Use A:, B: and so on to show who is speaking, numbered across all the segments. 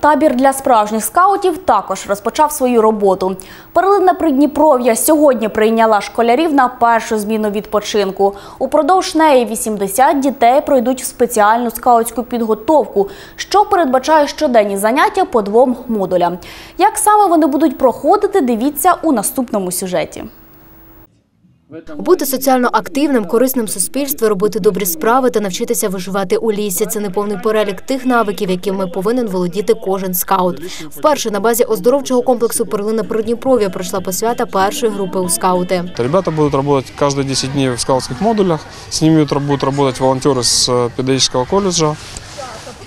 A: Табір для справжніх скаутів також розпочав свою роботу. Перлина Придніпров'я сьогодні прийняла школярів на першу зміну відпочинку. Упродовж неї 80 дітей пройдуть спеціальну скаутську підготовку, що передбачає щоденні заняття по двом модулям. Як саме вони будуть проходити, дивіться у наступному сюжеті.
B: Бути соціально активним, корисним суспільству, робити добрі справи та навчитися виживати у лісі. Це неповний перелік тих навиків, якими повинен володіти кожен скаут. Вперше на базі оздоровчого комплексу Перлина Придніпров'я пройшла посвята першої групи у скаути.
C: Ребята будут работать каждые 10 дней в скаутских модулях. С ними будут работать волонтеры с э, педагогического колледжа.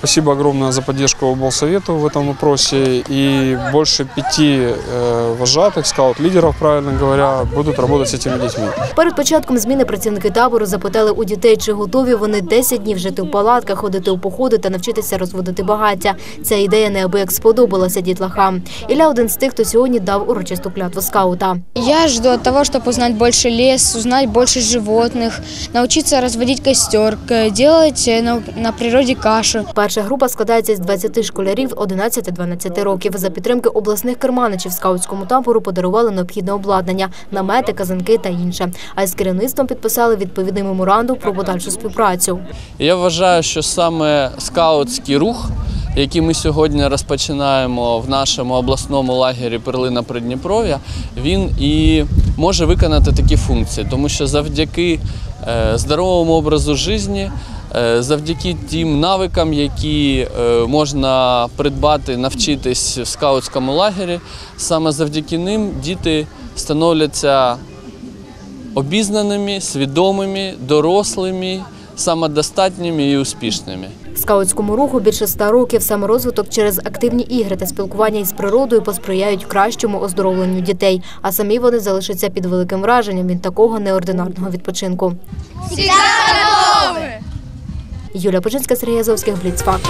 C: Спасибо огромное за поддержку облсовету в этом вопросе. И больше пяти э, вожатых, скаут-лидеров, правильно говоря, будут работать с этими детьми.
B: Перед початком зміни працівники табору запитали у дітей, чи готові вони 10 днів жити в палатках, ходити у походи та навчитися розводити багаття. Ця ідея неабияк сподобалася дітлахам. Ілля один з тих, хто сьогодні дав урочисту клятву скаута.
D: Я жду от того, чтобы узнать больше лес, узнать больше животных, научиться разводить костер, к- делать э, на, на природе кашу.
B: Перша група складається з 20 школярів 11-12 років. За підтримки обласних керманичів скаутському табору подарували необхідне обладнання, намети, казанки та інше. А з керівництвом підписали відповідний меморандум про подальшу співпрацю.
E: Я вважаю, що саме скаутський рух, який ми сьогодні розпочинаємо в нашому обласному лагері Перлина Придніпров'я, він і може виконати такі функції, тому що завдяки е, здоровому образу життя, завдяки тим навикам, які е, можна придбати, навчитись в скаутському лагері, саме завдяки ним діти становляться обізнаними, свідомими, дорослими, самодостатніми і успішними.
B: Скаутському руху більше ста років саморозвиток через активні ігри та спілкування із природою посприяють кращому оздоровленню дітей, а самі вони залишаться під великим враженням від такого неординарного відпочинку. Юлія Пожинська, Сергій Азовських, Бліцфакт.